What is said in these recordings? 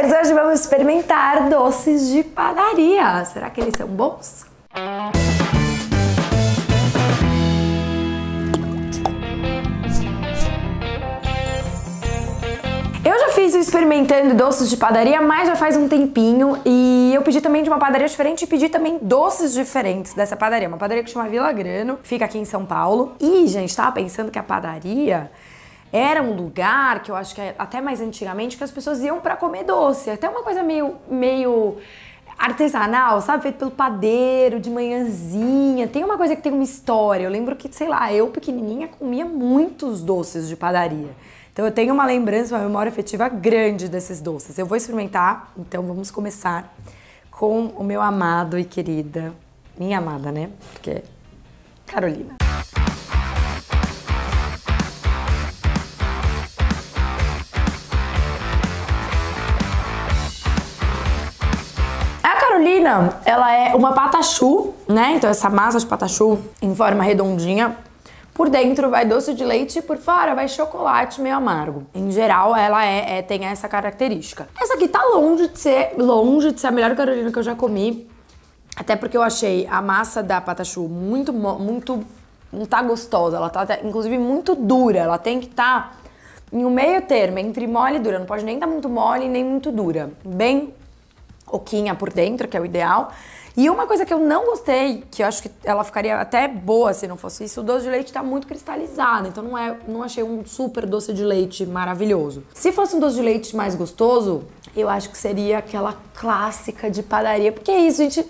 Bebês, hoje vamos experimentar doces de padaria. Será que eles são bons? Eu já fiz o experimentando doces de padaria, mas já faz um tempinho e eu pedi também de uma padaria diferente e pedi também doces diferentes dessa padaria. Uma padaria que chama Vila Grano, fica aqui em São Paulo. E, gente, tava pensando que a padaria era um lugar que eu acho que é até mais antigamente que as pessoas iam para comer doce. Até uma coisa meio meio artesanal, sabe? Feito pelo padeiro, de manhãzinha. Tem uma coisa que tem uma história. Eu lembro que, sei lá, eu pequenininha comia muitos doces de padaria. Então eu tenho uma lembrança, uma memória afetiva grande desses doces. Eu vou experimentar, então vamos começar com o meu amado e querida, minha amada, né? Porque é Carolina. A Carolina, ela é uma patachu, né? Então essa massa de patachu em forma redondinha, por dentro vai doce de leite e por fora vai chocolate meio amargo. Em geral, ela é, é, tem essa característica. Essa aqui tá longe de ser longe de ser a melhor Carolina que eu já comi. Até porque eu achei a massa da patachu muito muito não tá gostosa, ela tá inclusive muito dura. Ela tem que estar tá em um meio termo entre mole e dura, não pode nem estar tá muito mole nem muito dura. Bem oquinha por dentro, que é o ideal. E uma coisa que eu não gostei, que eu acho que ela ficaria até boa se não fosse isso, o doce de leite tá muito cristalizado, então não é, não achei um super doce de leite maravilhoso. Se fosse um doce de leite mais gostoso, eu acho que seria aquela clássica de padaria, porque é isso, gente,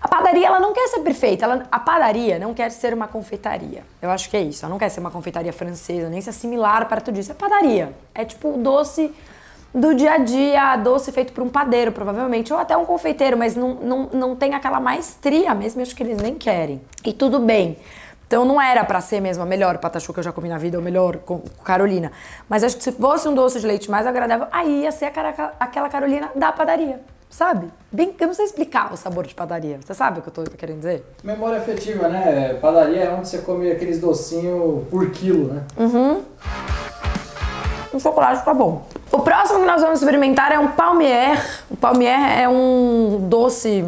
a padaria ela não quer ser perfeita, ela, a padaria não quer ser uma confeitaria. Eu acho que é isso, ela não quer ser uma confeitaria francesa, nem se assimilar perto disso, é padaria. É tipo o doce do dia a dia, doce feito por um padeiro, provavelmente, ou até um confeiteiro, mas não, não, não tem aquela maestria mesmo, acho que eles nem querem. E tudo bem. Então não era para ser mesmo a melhor patachu que eu já comi na vida, ou melhor com Carolina. Mas acho que se fosse um doce de leite mais agradável, aí ia ser aquela Carolina da padaria, sabe? Bem, eu não sei explicar o sabor de padaria. Você sabe o que eu tô querendo dizer? Memória afetiva, né? Padaria é onde você come aqueles docinhos por quilo, né? Uhum. O chocolate tá bom. O próximo que nós vamos experimentar é um palmier. O palmier é um doce,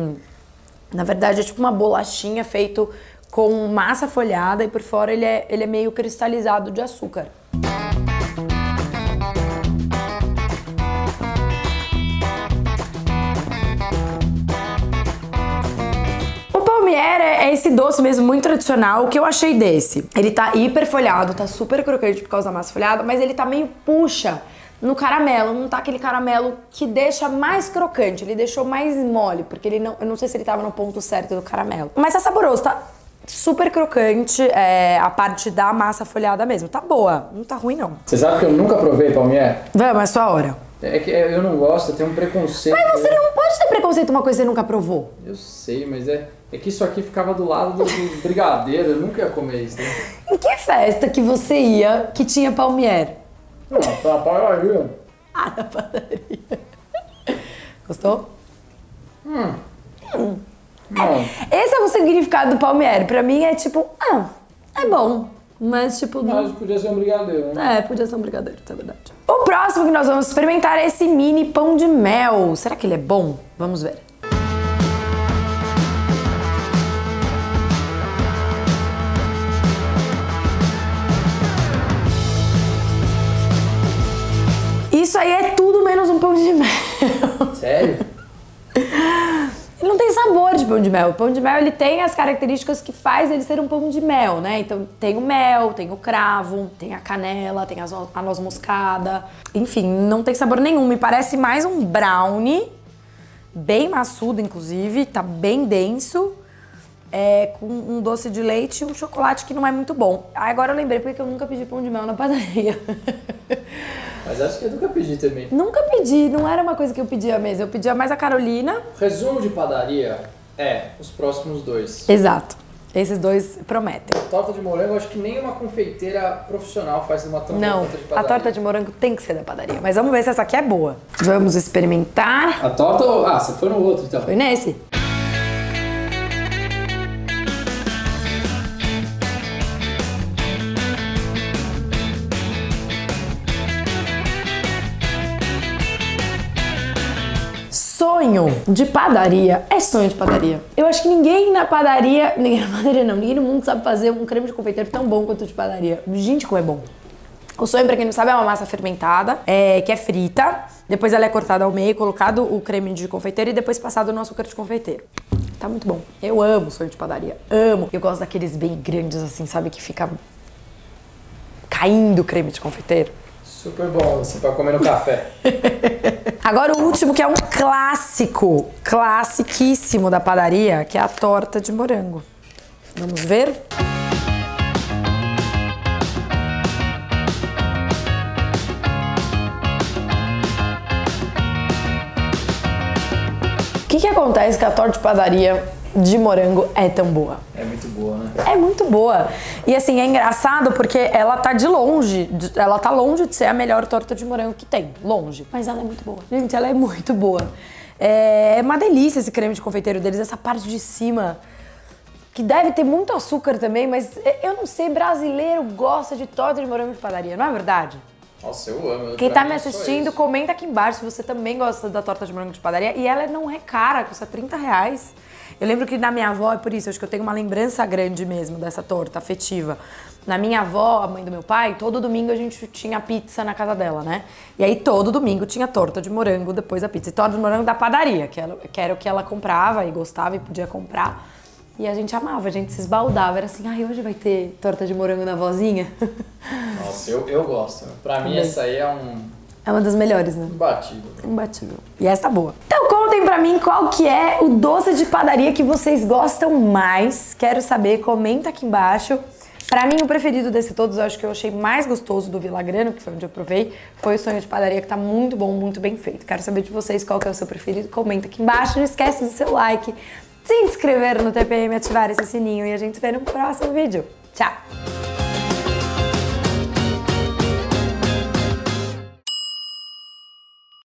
na verdade é tipo uma bolachinha feito com massa folhada e por fora ele é, ele é meio cristalizado de açúcar. É esse doce mesmo muito tradicional. O que eu achei desse? Ele tá hiper folhado, tá super crocante por causa da massa folhada, mas ele tá meio puxa no caramelo, não tá aquele caramelo que deixa mais crocante, ele deixou mais mole, porque ele não, eu não sei se ele tava no ponto certo do caramelo. Mas tá saboroso, tá super crocante, é, a parte da massa folhada mesmo. Tá boa, não tá ruim não. Você sabe que eu nunca provei palmier? Vamos, é sua hora. É que eu não gosto, eu tenho um preconceito. Mas você não pode ter preconceito uma coisa que você nunca provou. Eu sei, mas é, é que isso aqui ficava do lado do, do brigadeiro, eu nunca ia comer isso. Né? Em que festa que você ia que tinha palmier? Não, na padaria. Ah, na padaria. Gostou? Hum. Hum. Não. Esse é o significado do palmieri. Pra mim é tipo, ah, é bom. Mas, tipo. Mas podia ser um brigadeiro, né? É, podia ser um brigadeiro, isso é verdade. O próximo que nós vamos experimentar é esse mini pão de mel. Será que ele é bom? Vamos ver. De mel. Sério? Ele não tem sabor de pão de mel. O pão de mel ele tem as características que faz ele ser um pão de mel, né? Então tem o mel, tem o cravo, tem a canela, tem a noz moscada. Enfim, não tem sabor nenhum. Me parece mais um brownie, bem maçudo, inclusive, tá bem denso. É, com um doce de leite e um chocolate que não é muito bom. Agora eu lembrei porque eu nunca pedi pão de mel na padaria. Mas acho que eu nunca pedi também. Nunca pedi, não era uma coisa que eu pedia mesmo. Eu pedia mais a Carolina. Resumo de padaria é os próximos dois. Exato. Esses dois prometem. A torta de morango, acho que nem uma confeiteira profissional faz uma torta Não, de padaria. a torta de morango tem que ser da padaria. Mas vamos ver se essa aqui é boa. Vamos experimentar. A torta. Ah, você foi no outro então. Foi nesse? Sonho de padaria é sonho de padaria. Eu acho que ninguém na padaria, ninguém na padaria não, ninguém no mundo sabe fazer um creme de confeiteiro tão bom quanto o de padaria. Gente, como é bom. O sonho, pra quem não sabe, é uma massa fermentada, é, que é frita. Depois ela é cortada ao meio, colocado o creme de confeiteiro e depois passado no açúcar de confeiteiro. Tá muito bom. Eu amo sonho de padaria. Amo. Eu gosto daqueles bem grandes, assim, sabe? Que fica caindo creme de confeiteiro. Super bom, assim, pra comer no café. Agora o último, que é um clássico, classiquíssimo da padaria, que é a torta de morango. Vamos ver? O que, que acontece que a torta de padaria de morango é tão boa? É muito boa, né? É muito boa. E assim, é engraçado porque ela tá de longe, ela tá longe de ser a melhor torta de morango que tem. Longe. Mas ela é muito boa. Gente, ela é muito boa. É uma delícia esse creme de confeiteiro deles, essa parte de cima. Que deve ter muito açúcar também, mas eu não sei, brasileiro gosta de torta de morango de padaria, não é verdade? Nossa, eu amo. Quem Pra tá me é assistindo, comenta aqui embaixo se você também gosta da torta de morango de padaria. E ela não é cara, custa 30 reais. Eu lembro que na minha avó, é por isso, acho que eu tenho uma lembrança grande mesmo dessa torta afetiva. Na minha avó, a mãe do meu pai, todo domingo a gente tinha pizza na casa dela, né? E aí todo domingo tinha torta de morango depois da pizza. E torta de morango da padaria, que, ela, que era o que ela comprava e gostava e podia comprar. E a gente amava, a gente se esbaldava. Era assim, ai, hoje vai ter torta de morango na vozinha. Nossa, eu, eu gosto. Pra mim, Também. essa aí é um É uma das melhores, né? imbatível. Imbatível. E essa tá boa. Então contem pra mim qual que é o doce de padaria que vocês gostam mais. Quero saber, comenta aqui embaixo. Pra mim, o preferido desse todos, eu acho que eu achei mais gostoso do Vilagrano, que foi onde eu provei, foi o sonho de padaria, que tá muito bom, muito bem feito. Quero saber de vocês qual que é o seu preferido. Comenta aqui embaixo. Não esquece do seu like, se inscrever no TPM, ativar esse sininho e a gente se vê no próximo vídeo. Tchau!